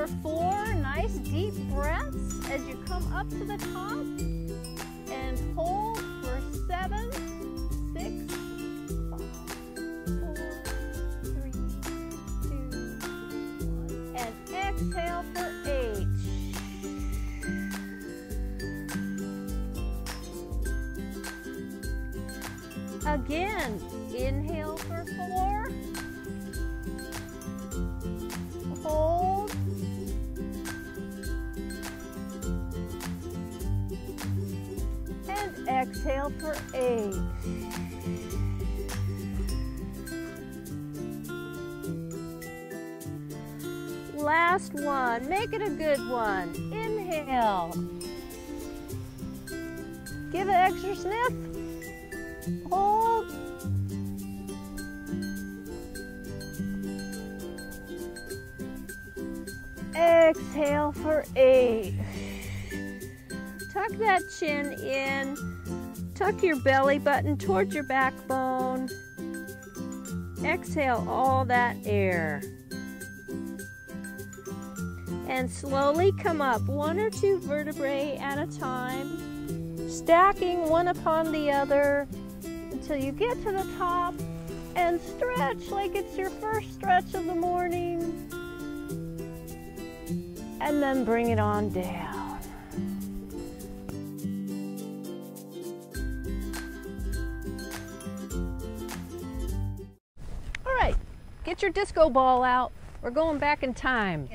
for four nice deep breaths as you come up to the top. your belly button towards your backbone. Exhale all that air. And slowly come up one or two vertebrae at a time, stacking one upon the other until you get to the top and stretch like it's your first stretch of the morning. And then bring it on down. Get your disco ball out. We're going back in time.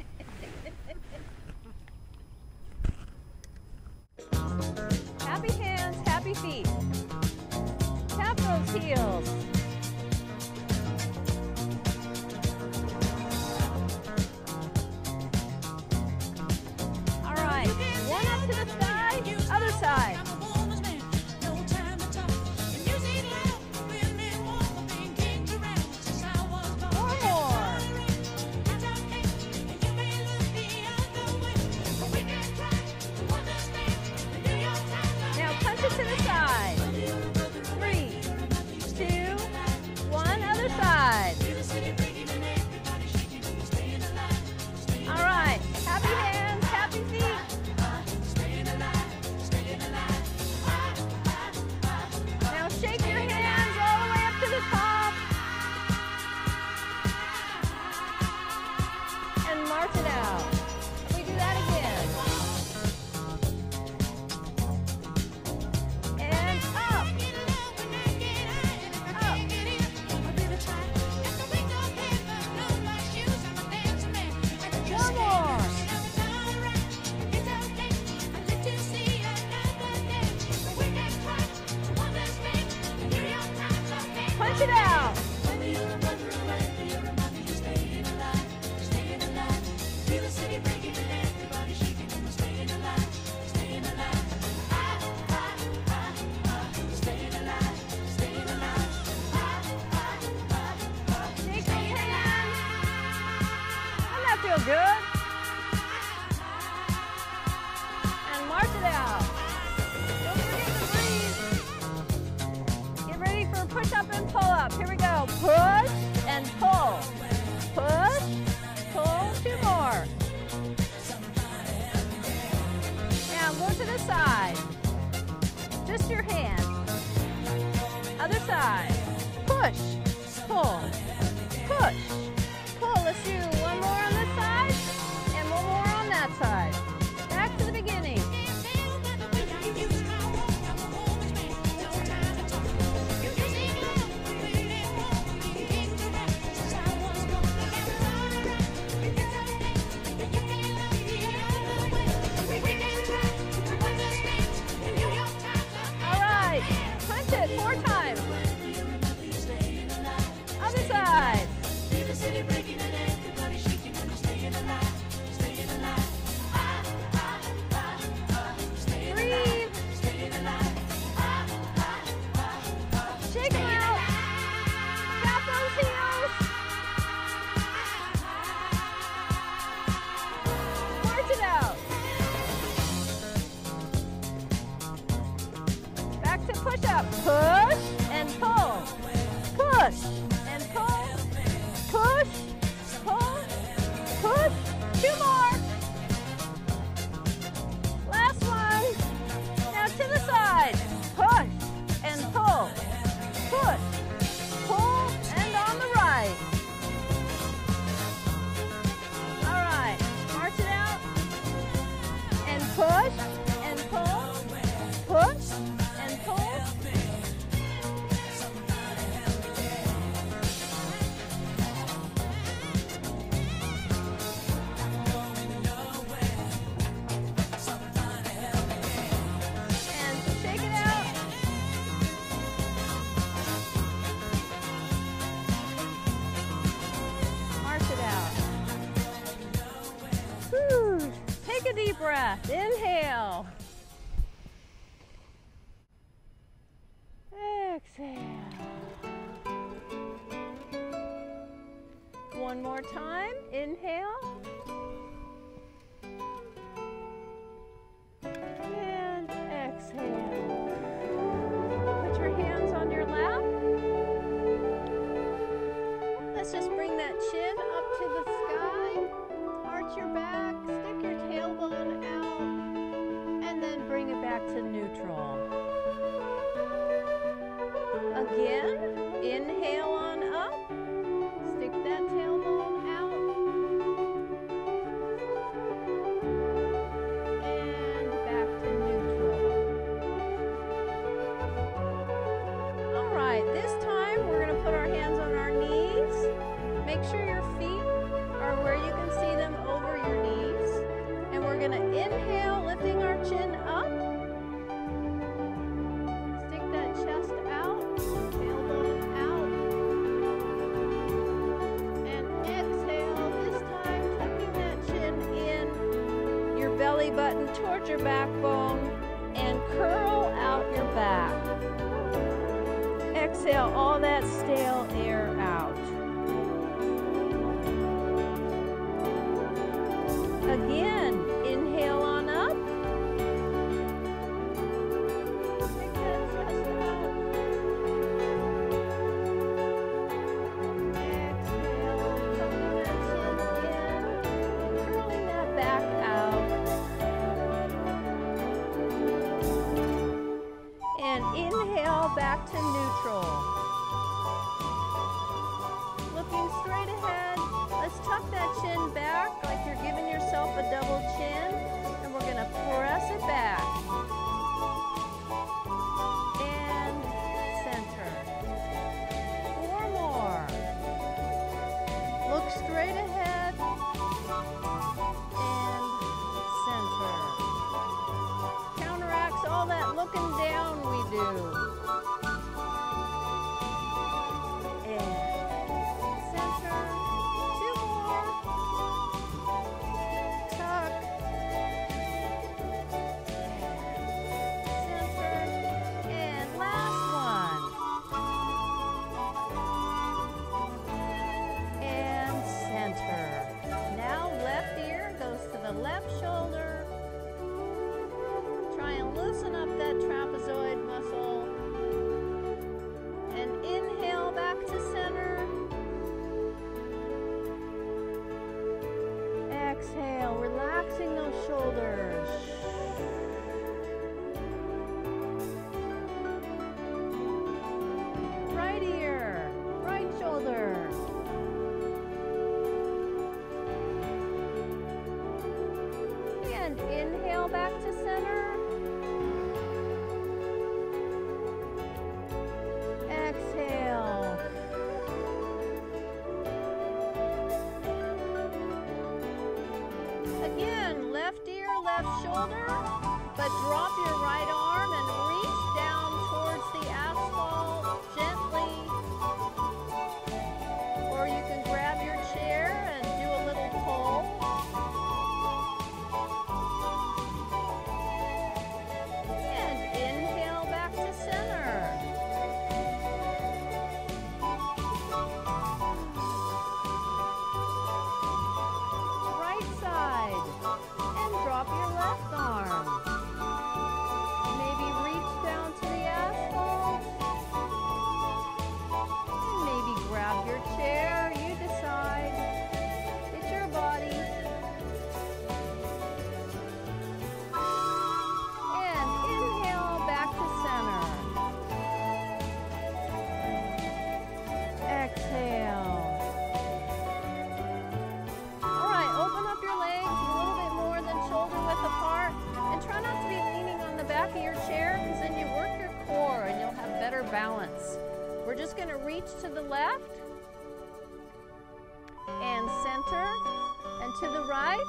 to the right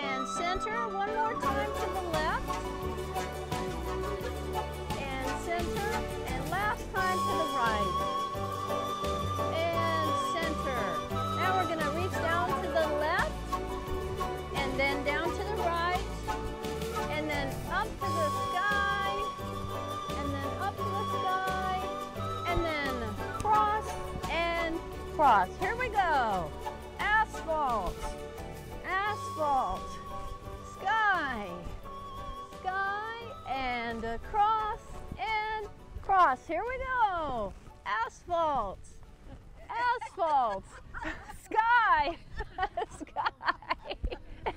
and center. One more time to the left and center. And last time to the right and center. Now we're going to reach down to the left and then down to the right and then up to the sky and then up to the sky and then cross and cross. Here we go. Asphalt, asphalt, sky, sky, and across, and cross. Here we go. Asphalt, asphalt, sky, sky,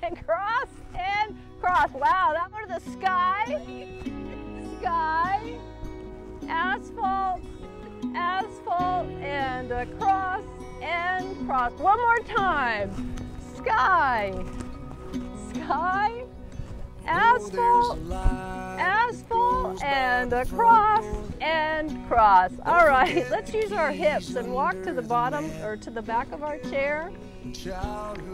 and cross, and cross. Wow, that one of the sky, sky, asphalt, asphalt, and across, and cross. One more time. Sky, sky, asphalt, asphalt, and across, and cross. All right, let's use our hips and walk to the bottom or to the back of our chair.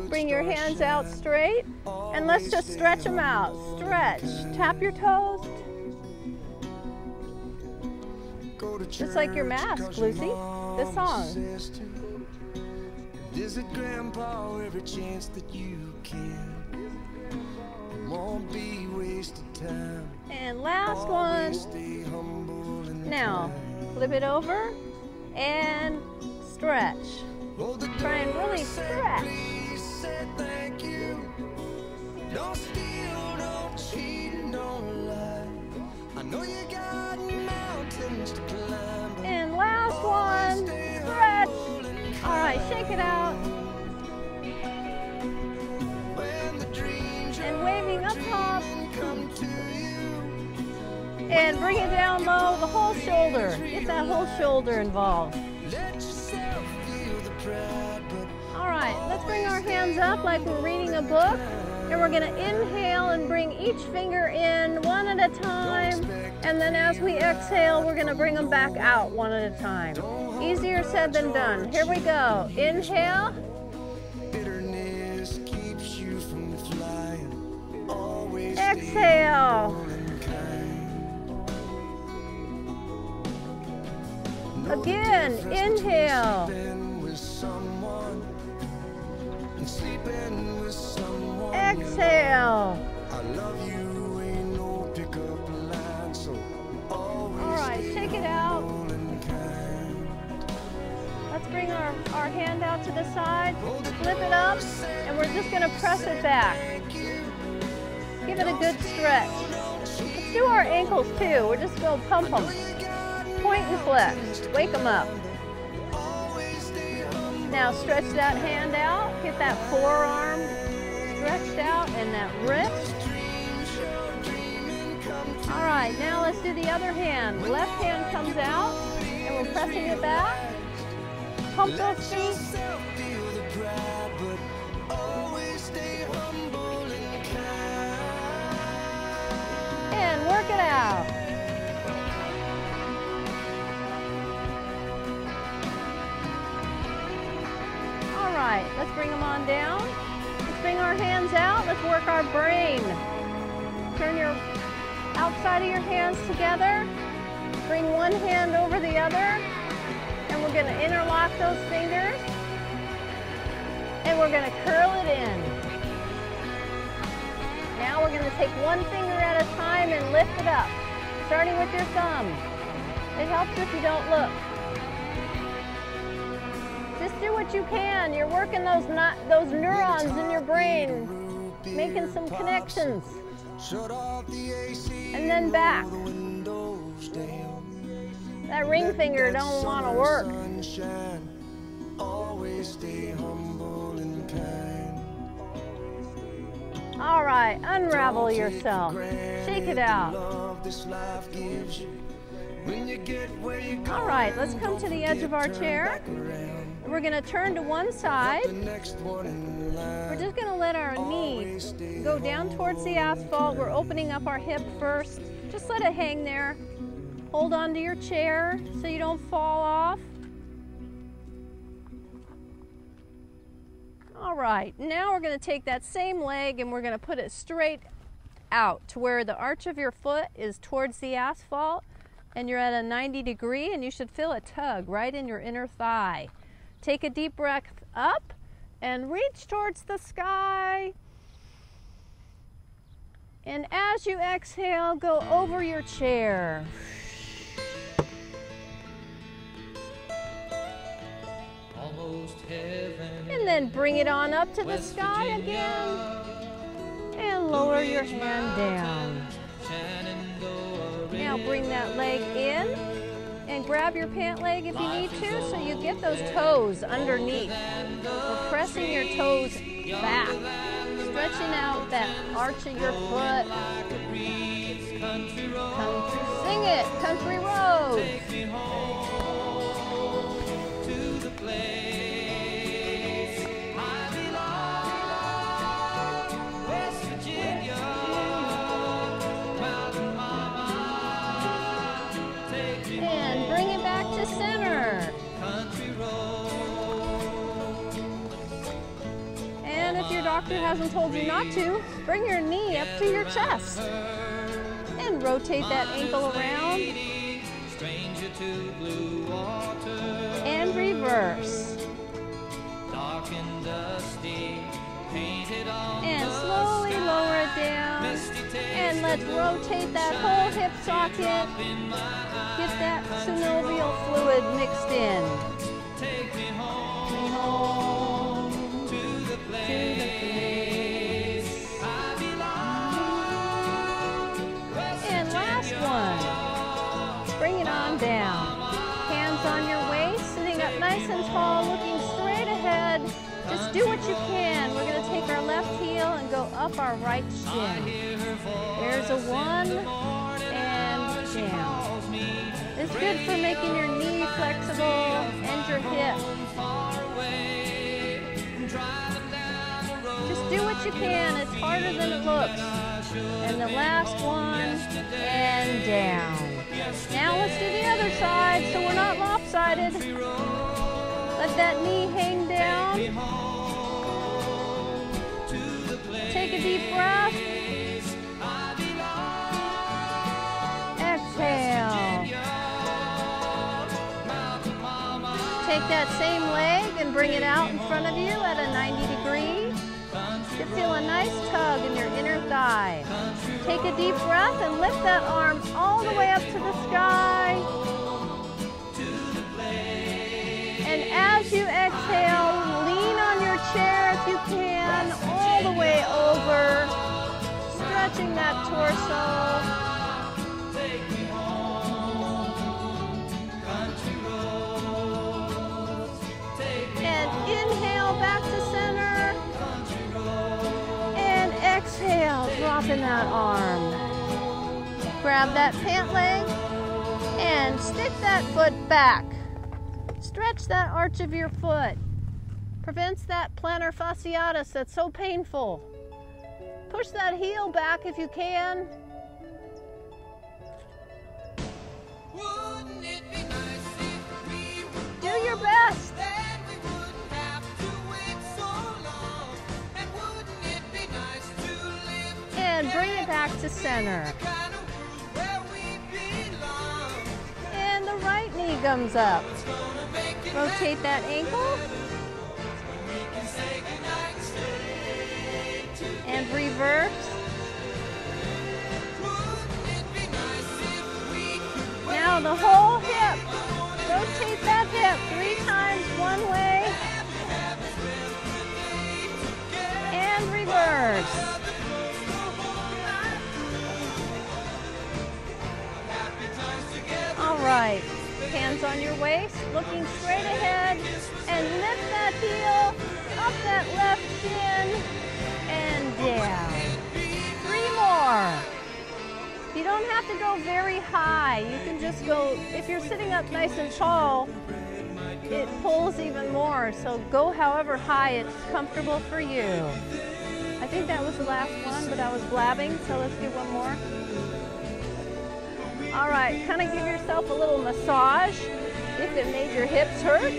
Bring your hands out straight, and let's just stretch them out. Stretch, tap your toes, just like your mask, Lucy. This song. Visit Grandpa every chance that you can. It Won't be wasted time. And last one. Now, flip it over and stretch. Try and really stretch. It out. And waving up top. And bring it down low, the whole shoulder. Get that whole shoulder involved. All right, let's bring our hands up like we're reading a book. And we're gonna inhale and bring each finger in one at a time. And then as we exhale, we're gonna bring them back out one at a time. Easier said than done. Here we go. Inhale. Bitterness keeps you from flying. Always. Exhale. Again, inhale. Exhale. All right, shake it out. Let's bring our, our hand out to the side, flip it up, and we're just gonna press it back. Give it a good stretch. Let's do our ankles too. We're just gonna pump them. Point and flex, wake them up. Now stretch that hand out, get that forearm stretched out and that wrist. All right, now let's do the other hand. Left hand comes out and we're pressing it back. Pump those feet. And work it out. All right, let's bring them on down. Let's bring our hands out. Let's work our brain. Turn your outside of your hands together. Bring one hand over the other. Going to interlock those fingers. And we're going to curl it in. Now we're going to take one finger at a time and lift it up, starting with your thumb. It helps if you don't look. Just do what you can. You're working those not, those neurons in your brain, making some connections. And then back. That ring finger don't want to work. All right, unravel yourself. Shake it out. All right, let's come to the edge of our chair. We're going to turn to one side. We're just going to let our knee go down towards the asphalt. We're opening up our hip first. Just let it hang there. Hold on to your chair so you don't fall off. Right, now we're going to take that same leg and we're going to put it straight out to where the arch of your foot is towards the asphalt and you're at a 90 degree and you should feel a tug right in your inner thigh. Take a deep breath up and reach towards the sky. And as you exhale, go over your chair. And then bring it on up to the sky again. And lower your hand down. Now bring that leg in and grab your pant leg if you need to so you get those toes underneath. We're pressing your toes back, stretching out that arch of your foot. Country, sing it, country road. Doctor hasn't told you not to, bring your knee up to your chest. And rotate that ankle around. And reverse. And slowly lower it down. And let's rotate that whole hip socket. Get that synovial fluid mixed in. Take me home up our right shin. There's a one and down. It's good for making your knee flexible and your hip. Just do what you can. It's harder than it looks. And the last one and down. Now let's do the other side so we're not lopsided. Let that knee hang down. Take a deep breath. Exhale. Take that same leg and bring it out in front of you at a 90 degree. You feel a nice tug in your inner thigh. Take a deep breath and lift that arm all the way up to the sky. And as you exhale, over, stretching that torso. And inhale back to center. And exhale, dropping that arm. Grab that pant leg and stick that foot back. Stretch that arch of your foot. Prevents that plantar fasciitis that's so painful. Push that heel back if you can. Do your best. And bring it back to center. And the right knee comes up. Rotate that ankle. And reverse. Now the whole hip. Rotate that hip three times one way. And reverse. All right, hands on your waist, looking straight ahead, and lift that heel up that left shin down. Three more. You don't have to go very high. You can just go, if you're sitting up nice and tall, it pulls even more. So go however high it's comfortable for you. I think that was the last one, but I was blabbing, so let's do one more. All right, kind of give yourself a little massage if it made your hips hurt.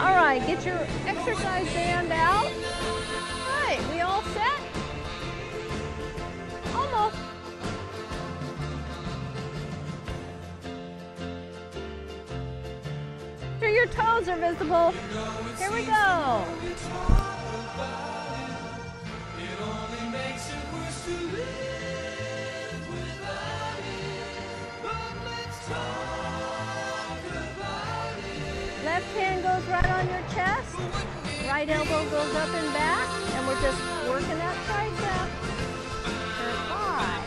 All right, get your exercise band out. All set? Almost. Sure your toes are visible. Here we go. left hand goes right on your chest. Right elbow goes up and back. And we're just working that tricep. For five,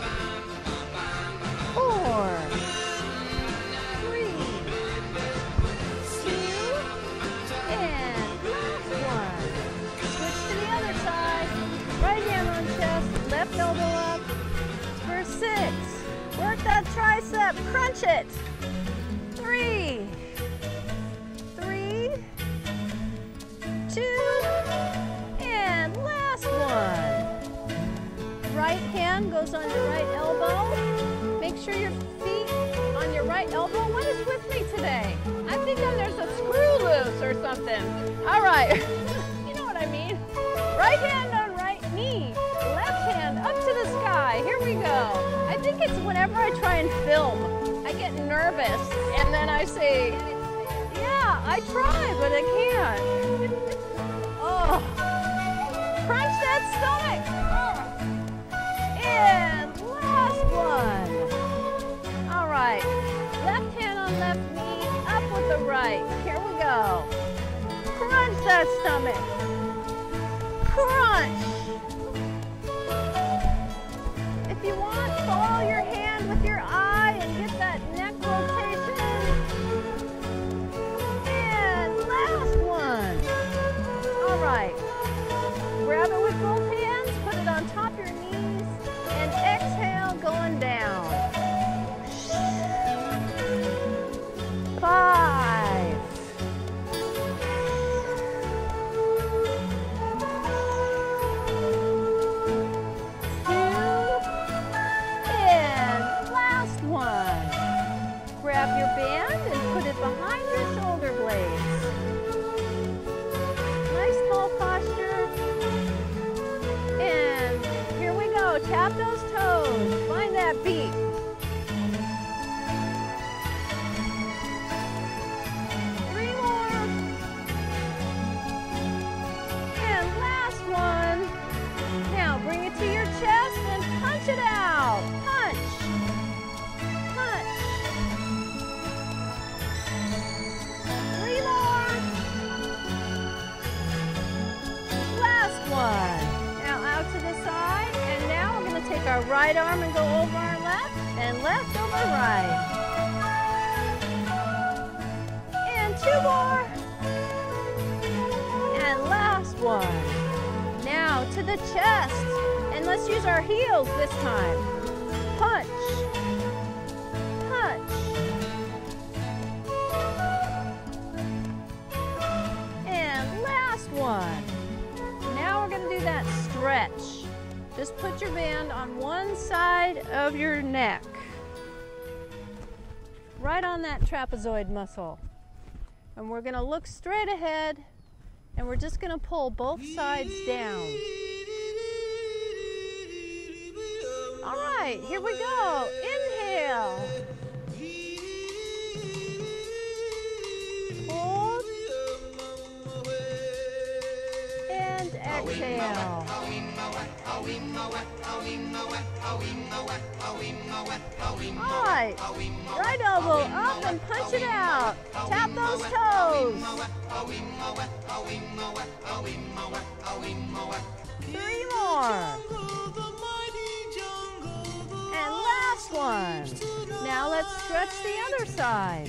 four, three, two, and last one. Switch to the other side. Right hand on chest, left elbow up. For six. Work that tricep, crunch it. Hand goes on your right elbow. Make sure your feet on your right elbow. What is with me today? I think that there's a screw loose or something. All right, you know what I mean. Right hand on right knee, left hand up to the sky. Here we go. I think it's whenever I try and film, I get nervous and then I say, yeah, I try, but I can't. Oh, crunch that stomach. Right, left hand on left knee, up with the right. Here we go. Crunch that stomach. Crunch. Put your band on one side of your neck. Right on that trapezoid muscle. And we're going to look straight ahead and we're just going to pull both sides down. All right, here we go. Inhale. Hold. And exhale. All right. Right elbow up and punch it out. Tap those toes. Three more. And last one. Now let's stretch the other side.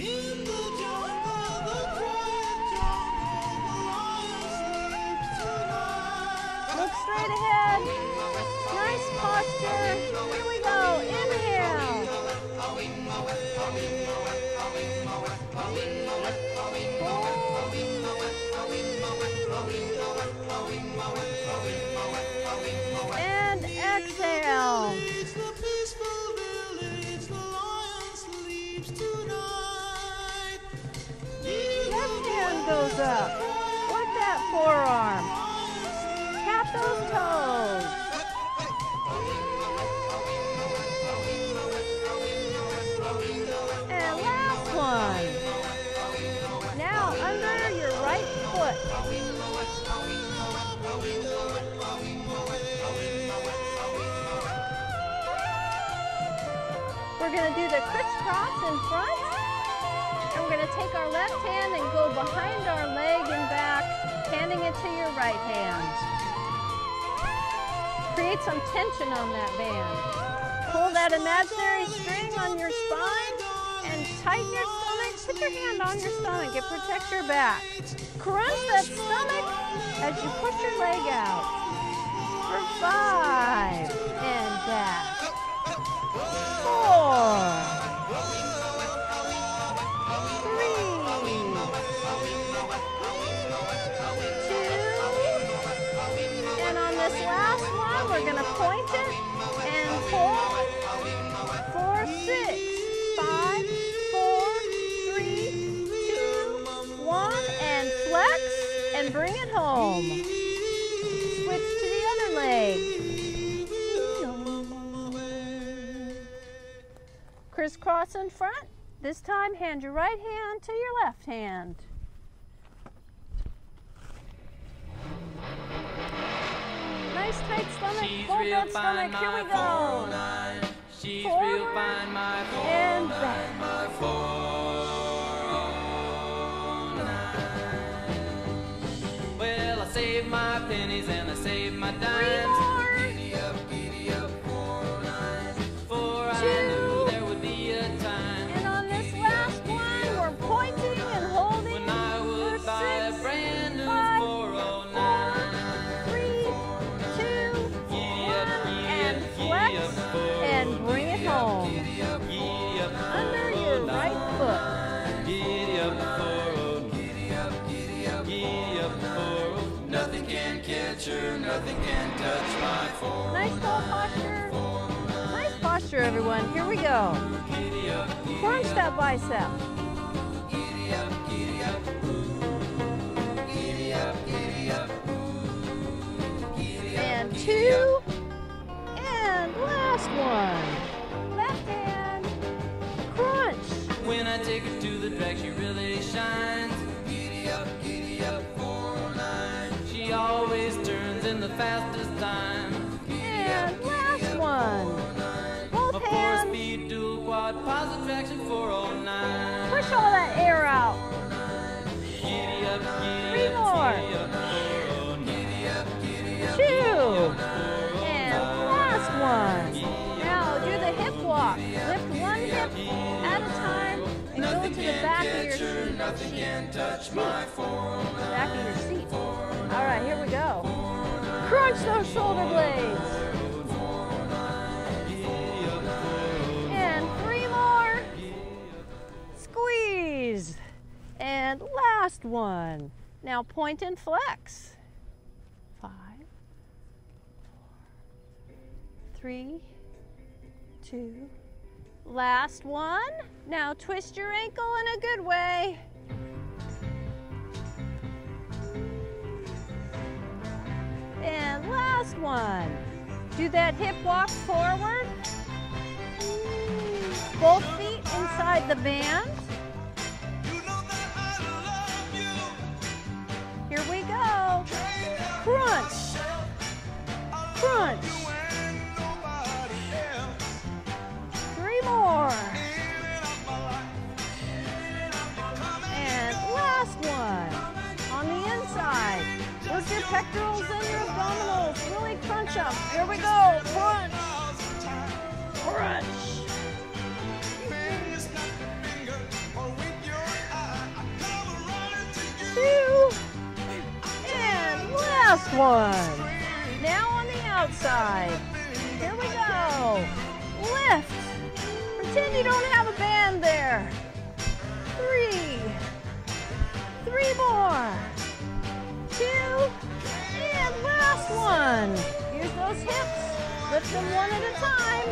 Straight ahead. Nice posture. Here we go. Inhale. And exhale. Left hand goes up. Work that forearm. Those toes. And last one. Now under your right foot. We're going to do the crisscross in front. And we're going to take our left hand and go behind our leg and back, handing it to your right hand. Create some tension on that band. Pull that imaginary string on your spine and tighten your stomach. Put your hand on your stomach. It protects your back. Crunch that stomach as you push your leg out. For five and back. We're going to point it and pull. Four, six, five, four, three, two, one, and flex and bring it home. Switch to the other leg. Crisscross in front. This time, hand your right hand to your left hand. Nice tight stomach, She's full stomach. Here we go. She's Forward and back. Well, I saved my pennies and I saved my dimes. Posture, everyone. Here we go. Crunch that bicep. And two. And last one. Left hand. Crunch. When I take her to the track, she really shines. Giddy up, giddy up, four. She always turns in the fastest Push all that air out. Three more. Two. And last one. Now do the hip walk. Lift one hip at a time and go to the back of your seat. Back of your seat. All right, here we go. Crunch those shoulder blades. And last one. Now point and flex. Five, four, three, two. Last one. Now twist your ankle in a good way. And last one. Do that hip walk forward. Both feet inside the band. Pectorals and your abdominals. Really crunch them. Here we go. Crunch. Crunch. Two. And last one. Now on the outside. Here we go. Lift. Pretend you don't have a band there. Three. Three more one. Use those hips, lift them one at a time.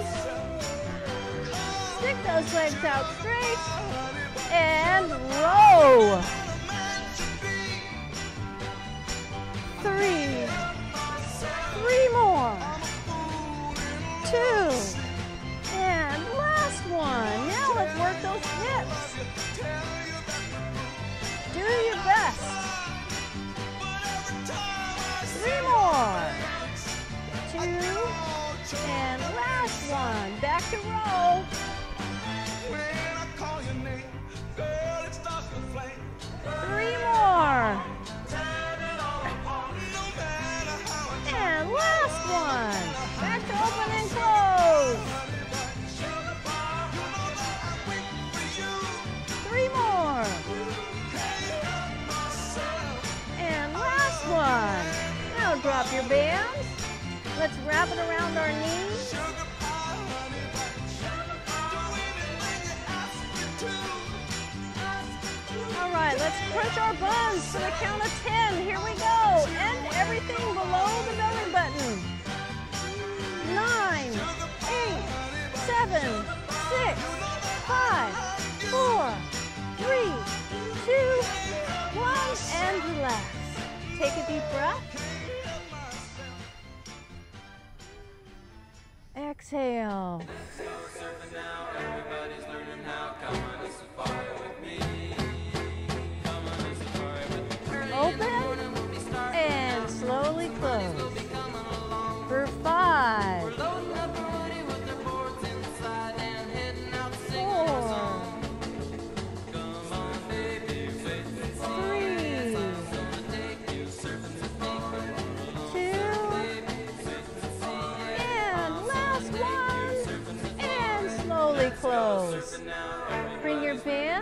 Stick those legs out straight, and row. Three, three more, two, and last one. Now let's work those hips. Do your best. And last one, back to roll. Name, girl, Three more. And last one, back to open and close. Three more. And last one. Now drop your bands. Let's wrap it around our knees. All right, let's crunch our buns for the count of 10. Here we go. End everything below the belly button. Nine, eight, seven, six, five, four, three, two, one, and relax. Take a deep breath. Exhale. Open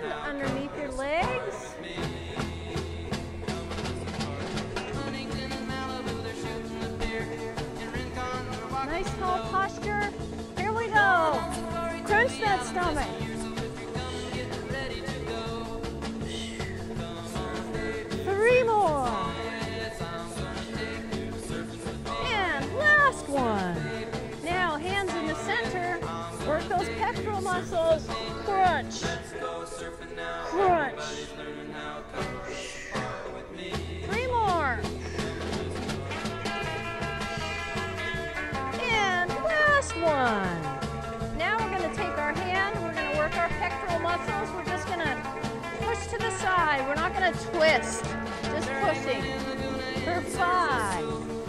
underneath your legs. Nice tall posture. Here we go. Crunch that stomach. Three more. And last one. Now hands in the center. Work those pectoral muscles. Crunch. To the side. We're not going to twist, just pushing. For five,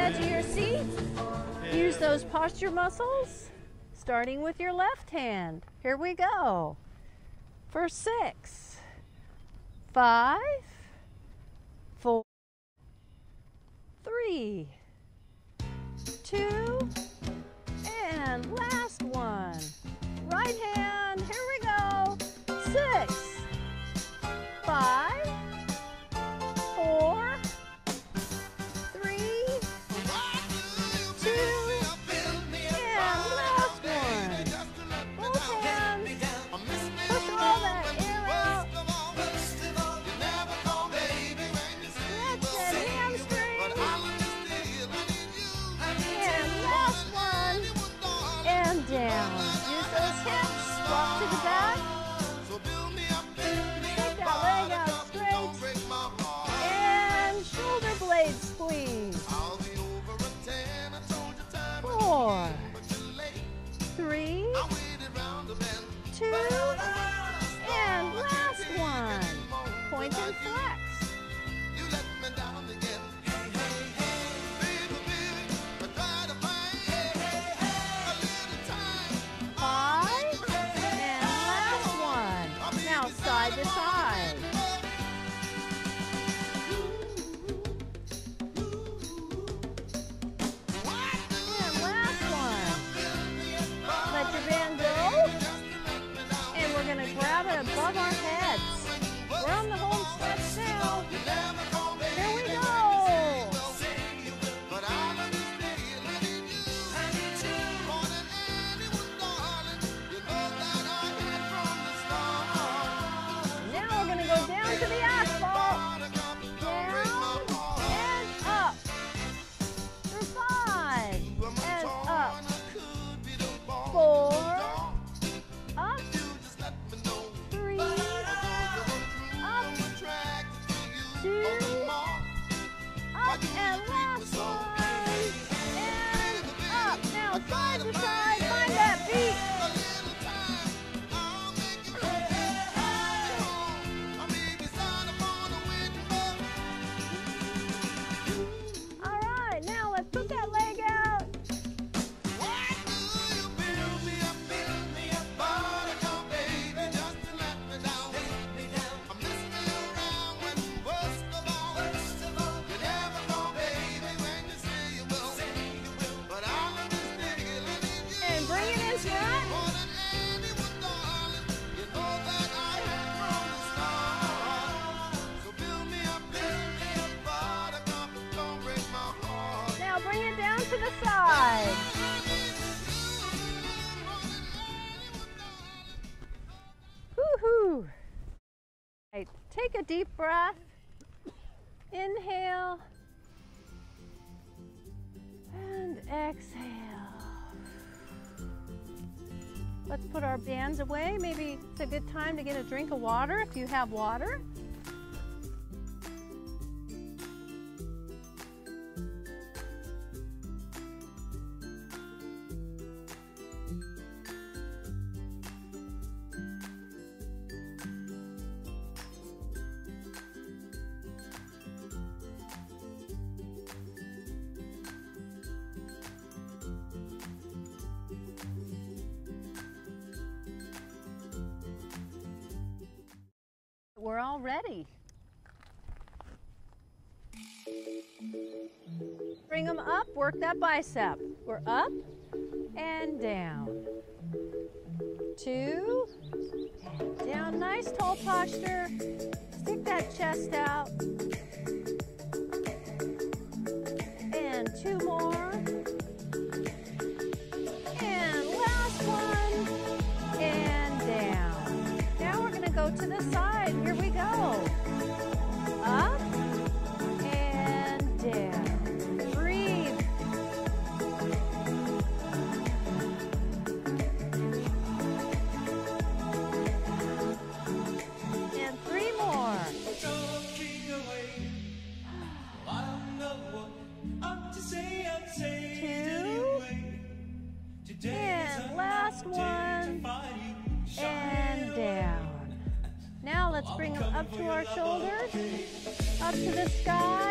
edge of your seat. Use those posture muscles, starting with your left hand. Here we go. For six, five, four, three, two, and last one. Right hand, here we go. Six, five, away. Maybe it's a good time to get a drink of water if you have water. Bicep. We're up and down. Two, down. Nice tall posture. Stick that chest out. And two more. And last one. And down. Now we're gonna go to the side. To our shoulders, up to the sky,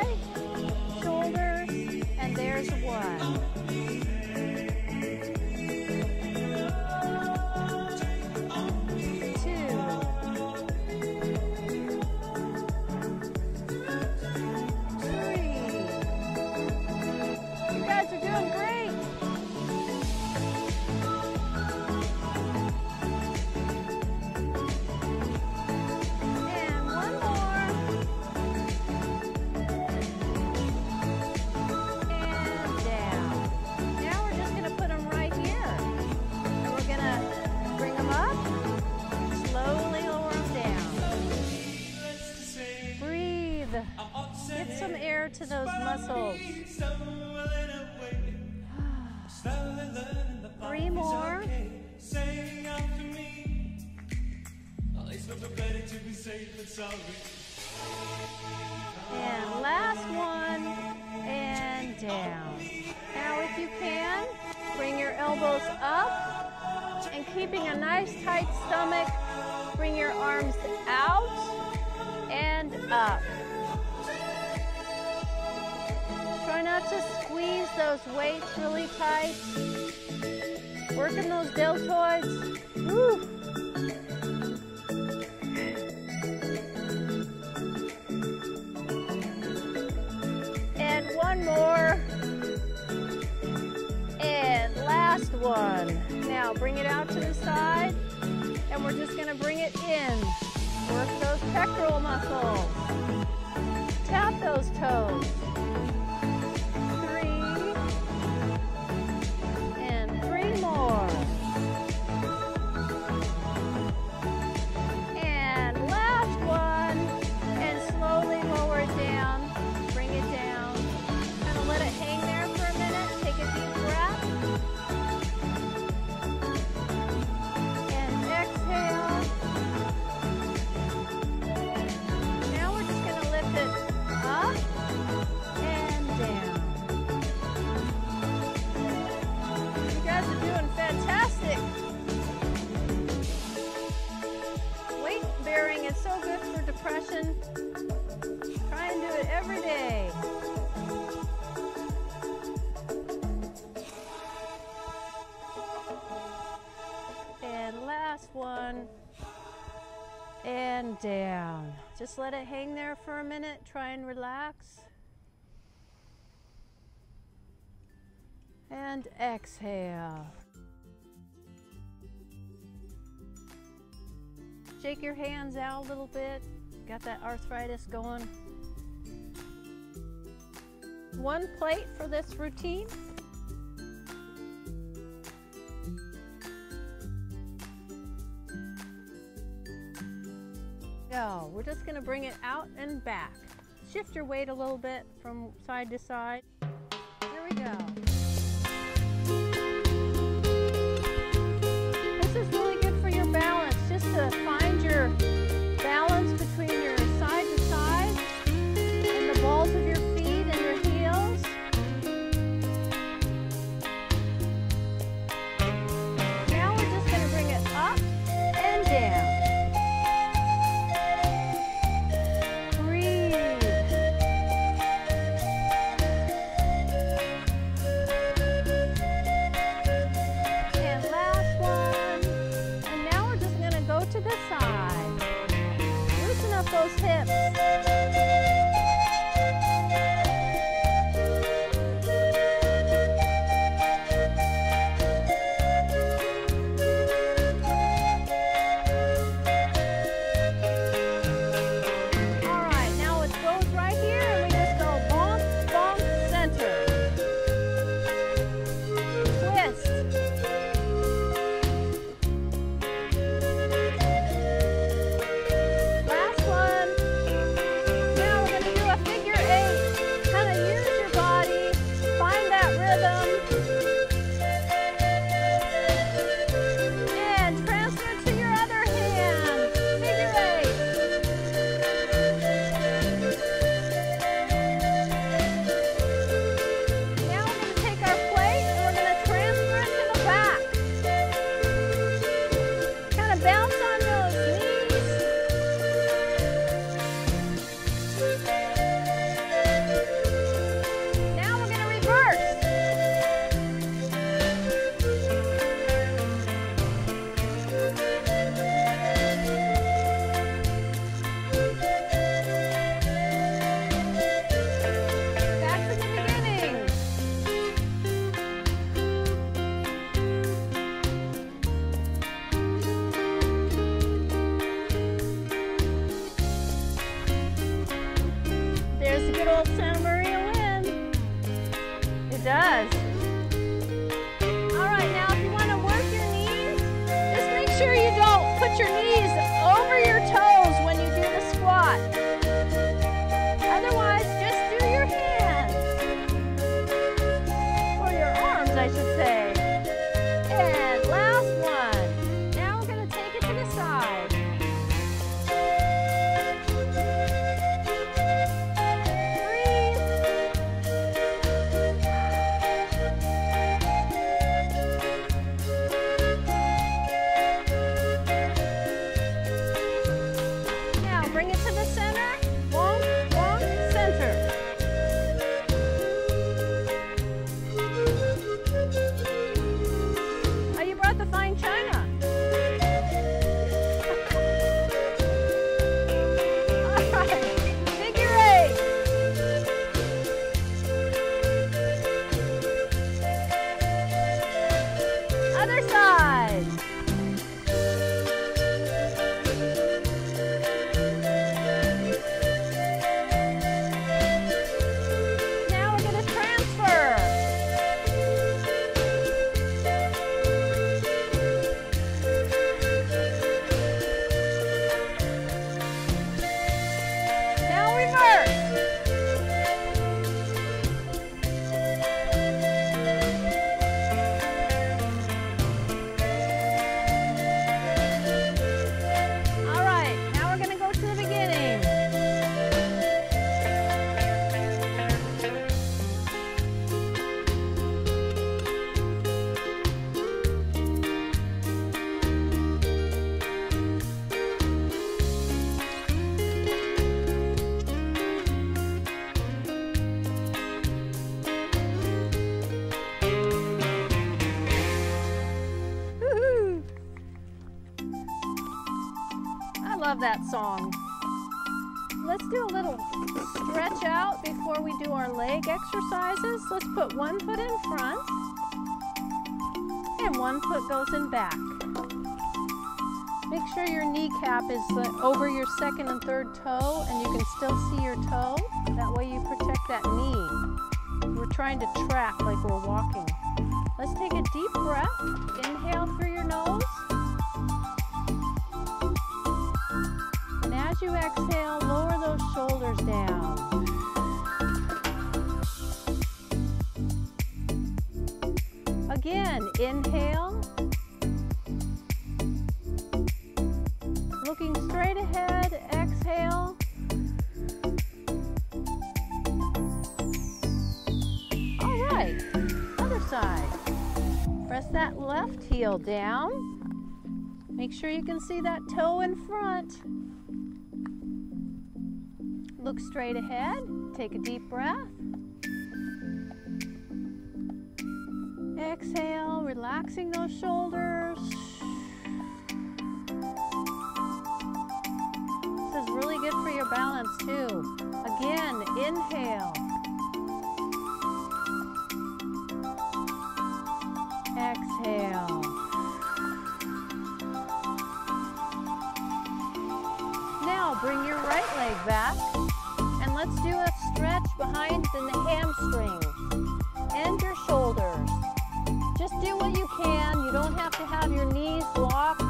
And last one, and down. Now if you can, bring your elbows up, and keeping a nice tight stomach, bring your arms out and up. Try not to squeeze those weights really tight. Working those deltoids. Woo. One. Now bring it out to the side. And we're just gonna bring it in. Work those pectoral muscles. Tap those toes. Try and do it every day. And last one. And down. Just let it hang there for a minute. Try and relax. And exhale. Shake your hands out a little bit got that arthritis going. One plate for this routine. Go, we're just gonna bring it out and back. Shift your weight a little bit from side to side. Here we go. This is really good for your balance, just to find Cap is the, over your second and third toe, and you can still see your toe. That way you protect that knee. We're trying to track like we're walking. Let's take a deep breath. Inhale through your nose. And as you exhale, lower those shoulders down. Again, inhale. Looking straight ahead, exhale. All right, other side. Press that left heel down. Make sure you can see that toe in front. Look straight ahead. Take a deep breath. Exhale, relaxing those shoulders. Really good for your balance too. Again, inhale. Exhale. Now bring your right leg back and let's do a stretch behind the hamstrings and your shoulders. Just do what you can. You don't have to have your knees locked.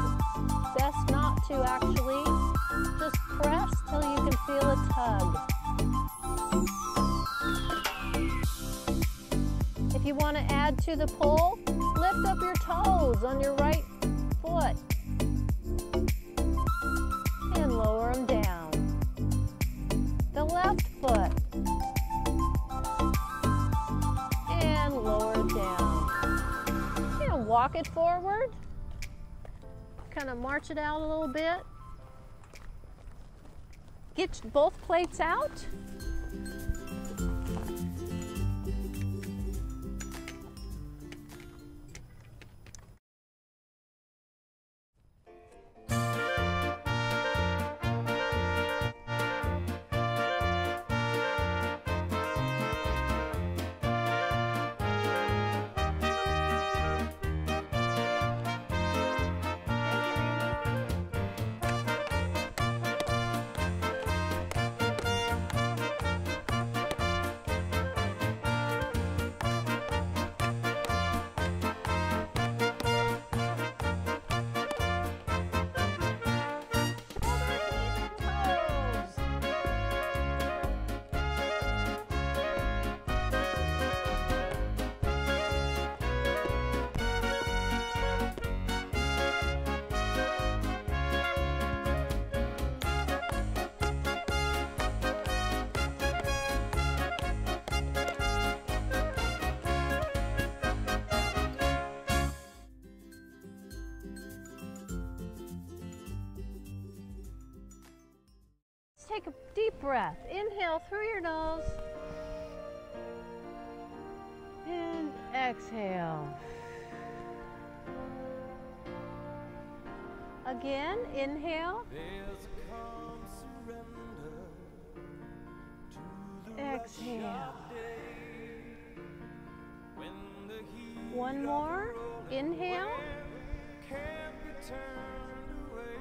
Best not to actually. If you want to add to the pull, lift up your toes on your right foot and lower them down. The left foot and lower it down. Know, walk it forward, kind of march it out a little bit. Get both plates out. Again, inhale. There's a calm surrender to the Exhale. rush of day. When the heat One more. Inhale. can't be turned away.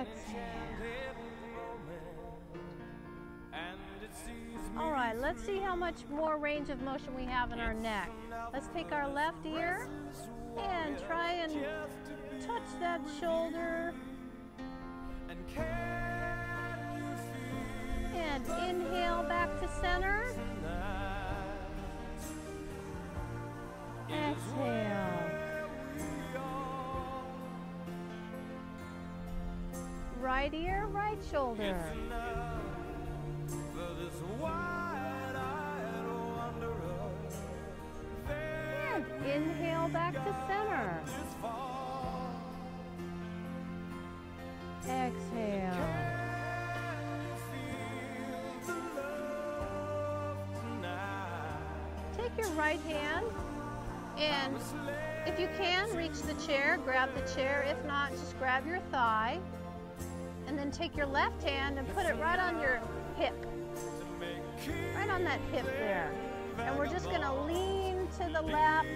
Exhale. All right, let's see how much more range of motion we have in our neck. Let's take our left ear and try and touch that shoulder. and can you feel And inhale back to center. Exhale. Right ear, right shoulder. for this wide-eyed wanderer there And inhale back to center. Exhale. Take your right hand and if you can, reach the chair, grab the chair. If not, just grab your thigh. And then take your left hand and put it right on your hip, right on that hip there. And we're just gonna lean to the left,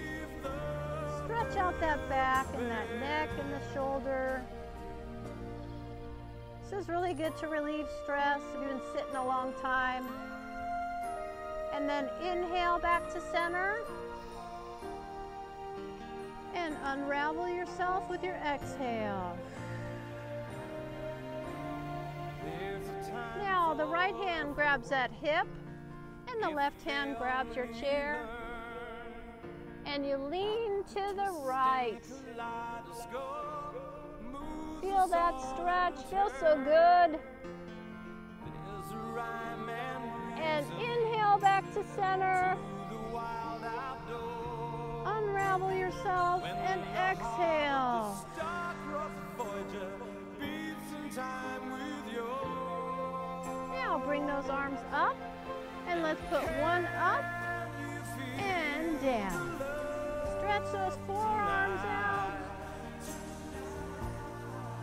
stretch out that back and that neck and the shoulder. This is really good to relieve stress if you've been sitting a long time. And then inhale back to center. And unravel yourself with your exhale. Now the right hand grabs that hip and the left hand grabs your chair. And you lean to the right. Feel that stretch, feels so good. And inhale back to center. Unravel yourself and exhale. Now bring those arms up and let's put one up and down. Stretch those forearms out.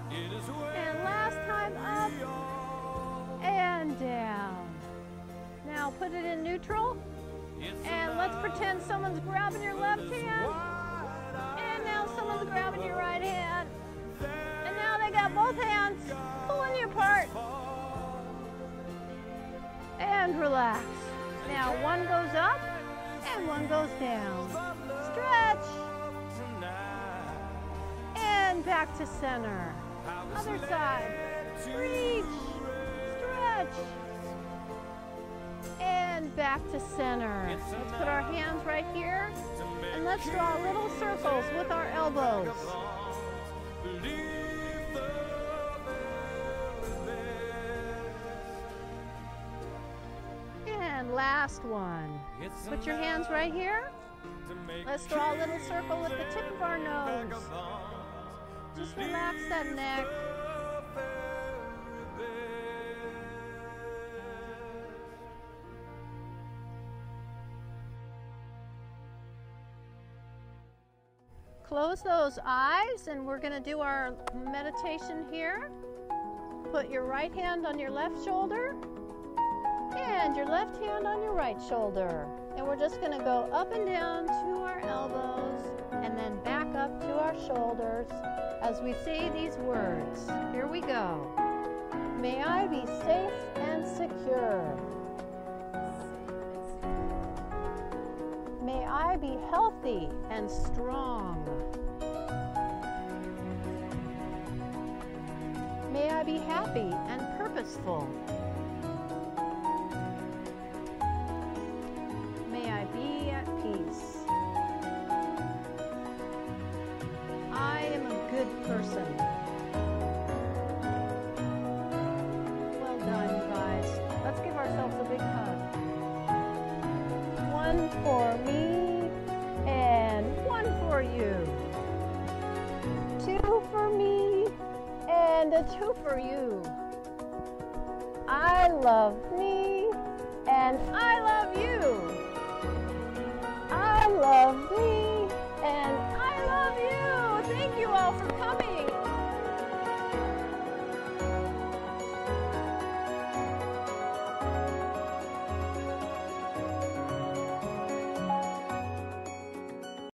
And last time up and down. Now put it in neutral. And let's pretend someone's grabbing your left hand. And now someone's grabbing your right hand. And now they got both hands pulling you apart. And relax. Now one goes up and one goes down. Stretch. And back to center. Other side. Reach. Stretch. And back to center. Let's put our hands right here. And let's draw little circles with our elbows. And last one. Put your hands right here. Let's draw a little circle with the tip of our nose. Relax that neck. Close those eyes and we're going to do our meditation here. Put your right hand on your left shoulder and your left hand on your right shoulder. And we're just going to go up and down to our elbows and then back up to our shoulders as we say these words. Here we go. May I be safe and secure. May I be healthy and strong. May I be happy and purposeful.